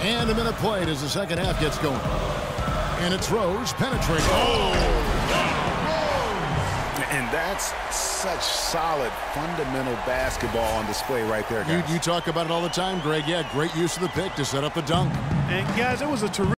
And a minute played as the second half gets going. And it's Rose penetrating. Oh! oh, oh and that's such solid, fundamental basketball on display right there, guys. You, you talk about it all the time, Greg. Yeah, great use of the pick to set up a dunk. And, guys, it was a terrific